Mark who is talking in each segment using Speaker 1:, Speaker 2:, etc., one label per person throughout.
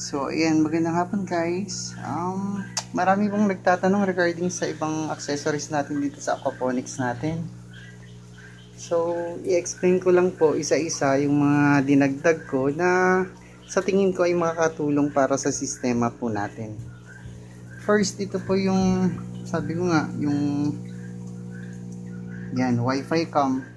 Speaker 1: So, ayan, magandang hapon guys. Um, marami pong nagtatanong regarding sa ibang accessories natin dito sa aquaponics natin. So, i-explain ko lang po isa-isa yung mga dinagdag ko na sa tingin ko ay makakatulong para sa sistema po natin. First, ito po yung, sabi ko nga, yung yan, wifi cam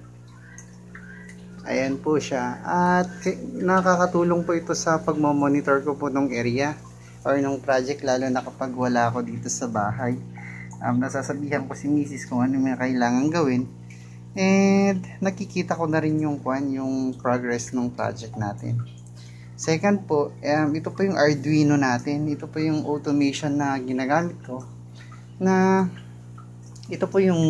Speaker 1: Ayan po siya. At nakakatulong po ito sa pagmamonitor ko po ng area or ng project lalo na kapag wala ako dito sa bahay. Um, nasasabihan ko si misis kung ano may kailangan gawin. And nakikita ko na rin yung kwan, yung progress ng project natin. Second po, um, ito po yung Arduino natin. Ito po yung automation na ginagamit ko. Na ito po yung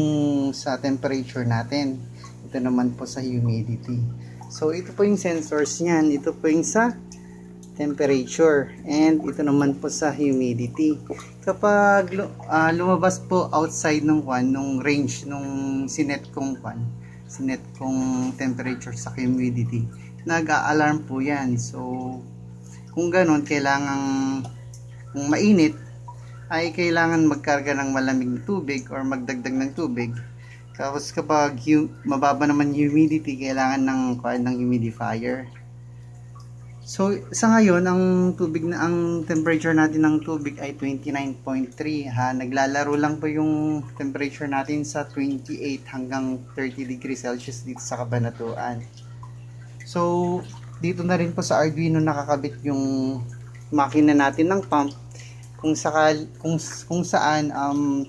Speaker 1: sa temperature natin ito naman po sa humidity. So, ito po yung sensors niyan. Ito po yung sa temperature. And ito naman po sa humidity. Kapag uh, lumabas po outside ng kwan, nung range, nung sinet kong kwan, sinet kong temperature sa humidity, nag-a-alarm po yan. So, kung ganun, kailangan kung mainit, ay kailangan magkarga ng malamig na tubig or magdagdag ng tubig tapos kapag mababa naman humidity, kailangan ng kuan ng humidifier. So sa ngayon, ang tubig na ang temperature natin ng tubig ay 29.3 ha. Naglalaro lang po yung temperature natin sa 28 hanggang 30 degrees Celsius dito sa Kabanatuan. So dito na rin po sa Arduino nakakabit yung makina natin ng pump kung sakal kung kung saan um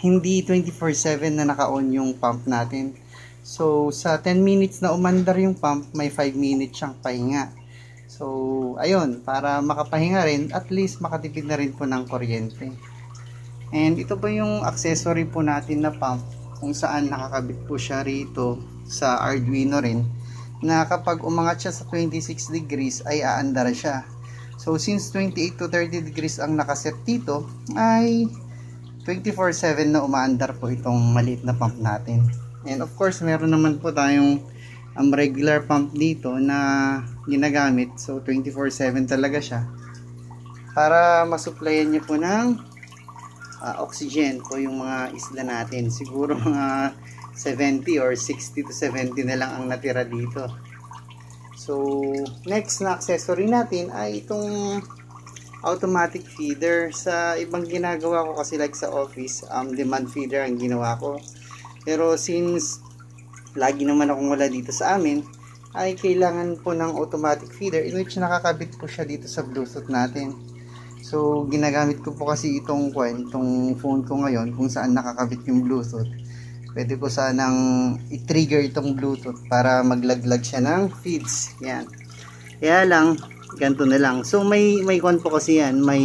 Speaker 1: hindi 24/7 na naka-on yung pump natin. So, sa 10 minutes na umandar yung pump, may 5 minutes siyang pahinga. So, ayun, para makapahinga rin, at least makatipid na rin po ng kuryente. And ito po yung accessory po natin na pump, kung saan nakakabit po siya rito sa Arduino rin, na kapag umangat siya sa 26 degrees, ay aandar siya. So, since 28 to 30 degrees ang nakaset dito, ay 24-7 na umaandar po itong maliit na pump natin. And of course, meron naman po tayong um, regular pump dito na ginagamit. So, 24-7 talaga siya. Para masupplyan niya po ng uh, oxygen po yung mga isla natin. Siguro mga 70 or 60 to 70 na lang ang natira dito. So, next na accessory natin ay itong automatic feeder. Sa ibang ginagawa ko kasi like sa office, um, demand feeder ang ginawa ko. Pero since lagi naman akong wala dito sa amin, ay kailangan po ng automatic feeder in which nakakabit po siya dito sa bluetooth natin. So, ginagamit ko po kasi itong, itong phone ko ngayon kung saan nakakabit yung bluetooth. Pwede ko sanang i-trigger itong bluetooth para maglaglag siya ng feeds. Yan. Kaya lang, ganito na lang. So may may kon po kasi yan, may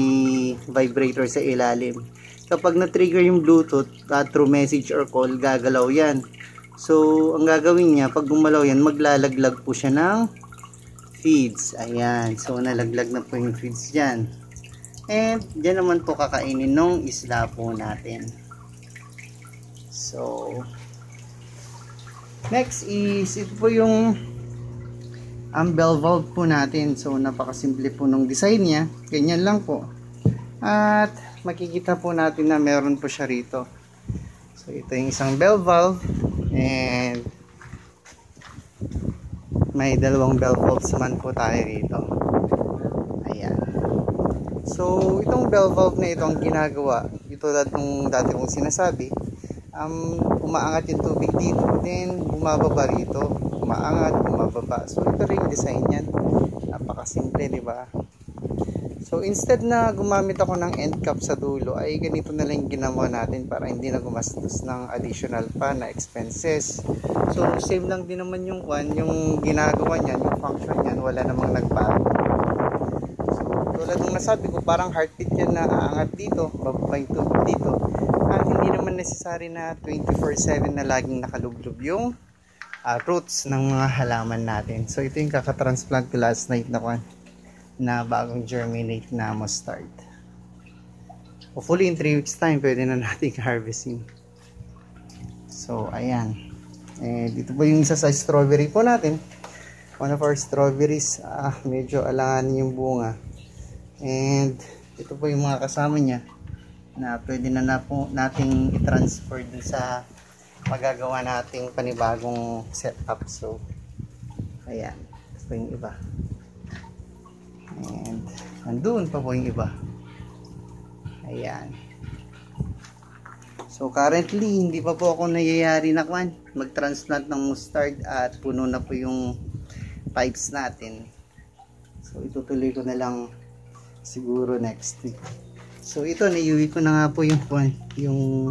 Speaker 1: vibrator sa ilalim. Kapag na-trigger yung Bluetooth uh, through message or call, gagalaw yan. So ang gagawin niya, pag gumalaw yan, maglalaglag po siya ng feeds. Ayan. So nalaglag na po yung feeds diyan. And diyan naman po kakainin nung isla po natin. So next is ito po yung ang bell valve po natin. So, napakasimple po ng design niya. Ganyan lang po. At, makikita po natin na meron po siya rito. So, ito yung isang bell valve. And, may dalawang bell valves man po tayo rito. Ayan. So, itong bell valve na ito ang ginagawa. Ito nung dati kong sinasabi. Um, umaangat yung tubig dito. Then, bumababa rito umaangat, bumababa. So ito rin design niyan. Napakasimple, di ba? So instead na gumamit ako ng end cap sa dulo, ay ganito na lang ginawa natin para hindi na gumastos ng additional pa na expenses. So same lang din naman yung one, yung ginagawa niyan, yung function niyan, wala namang nagbago. So tulad ng nasabi ko, parang heartbeat yan na aangat dito, bababa yung tubig dito. At hindi naman necessary na 24-7 na laging nakalublub yung uh, roots ng mga halaman natin. So ito yung kakatransplant ko last night na kwan na bagong germinate na mustard. Hopefully in 3 weeks time pwede na natin harvesting. So ayan. Eh, dito po yung isa sa strawberry po natin. One of our strawberries, ah, medyo alangan yung bunga. And ito po yung mga kasama niya na pwede na, na po nating i-transfer dun sa magagawa nating panibagong setup. So, ayan. Ito yung iba. And, nandun pa po yung iba. Ayan. So, currently, hindi pa po ako nayayari na kwan. Mag-transplant ng mustard at puno na po yung pipes natin. So, itutuloy ko na lang siguro next week. So, ito, naiuwi ko na nga po yung. Yung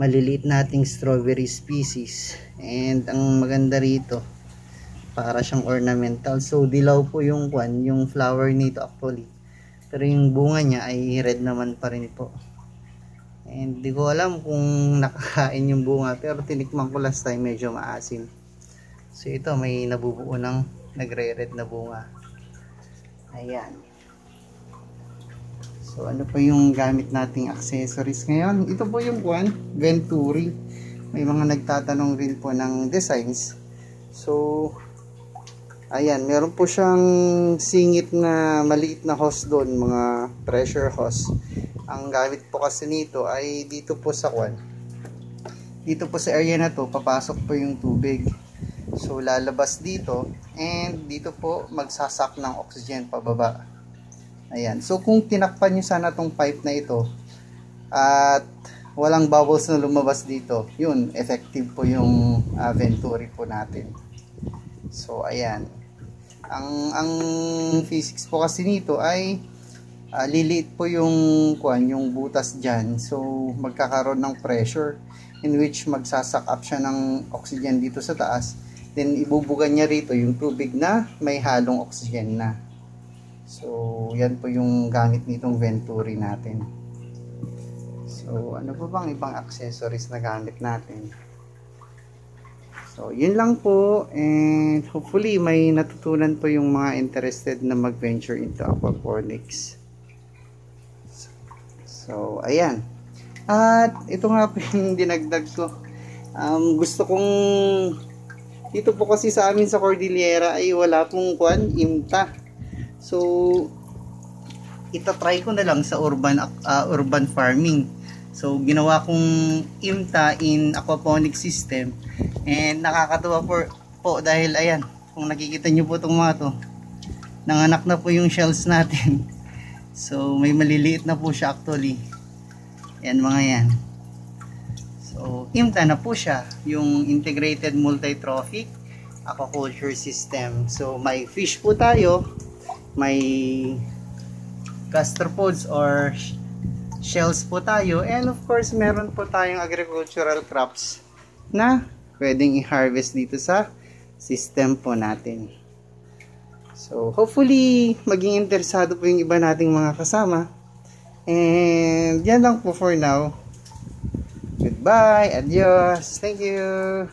Speaker 1: maliliit nating strawberry species. And, ang maganda rito, para siyang ornamental. So, dilaw po yung kwan, yung flower nito actually. Pero yung bunga niya ay red naman pa rin po. And di ko alam kung nakakain yung bunga pero tinikman ko last time medyo maasim. So ito may nabubuo ng nagre-red na bunga. Ayan. So ano pa yung gamit nating accessories ngayon? Ito po yung one, Venturi. May mga nagtatanong rin po ng designs. So ayan, meron po siyang singit na maliit na hose doon, mga pressure hose ang gamit po kasi nito ay dito po sa kwan dito po sa area na to papasok po yung tubig so lalabas dito and dito po magsasak ng oxygen pababa ayan. So kung tinakpan nyo sana tong pipe na ito at walang bubbles na lumabas dito yun effective po yung uh, venturi po natin. So ayan. Ang ang physics po kasi nito ay uh, liliit po yung kuan yung butas diyan so magkakaroon ng pressure in which magsasak up siya ng oxygen dito sa taas. Then ibubugan niya rito yung tubig na may halong oxygen na so yan po yung gamit nitong Venturi natin so ano pa bang ibang accessories na gamit natin So, yun lang po and hopefully may natutunan po yung mga interested na mag-venture into aquaponics. So, ayan. At ito nga po yung dinagdag ko. Um, gusto kong dito po kasi sa amin sa Cordillera ay wala pong kwan, imta. So, itatry ko na lang sa urban uh, urban farming. So, ginawa kong imta in aquaponic system and nakakatuwa po, po dahil ayan, kung nakikita nyo po itong mga to, nanganak na po yung shells natin. So, may maliliit na po siya actually. Yan mga yan. So, IMTA na po siya. Yung Integrated Multi-Trophic Aquaculture System. So, may fish po tayo. May gastropods or shells po tayo. And of course, meron po tayong agricultural crops na pwedeng i-harvest dito sa system po natin. So, hopefully, maging interesado po yung iba nating mga kasama. And, yan lang po for now. Goodbye, adios, thank you.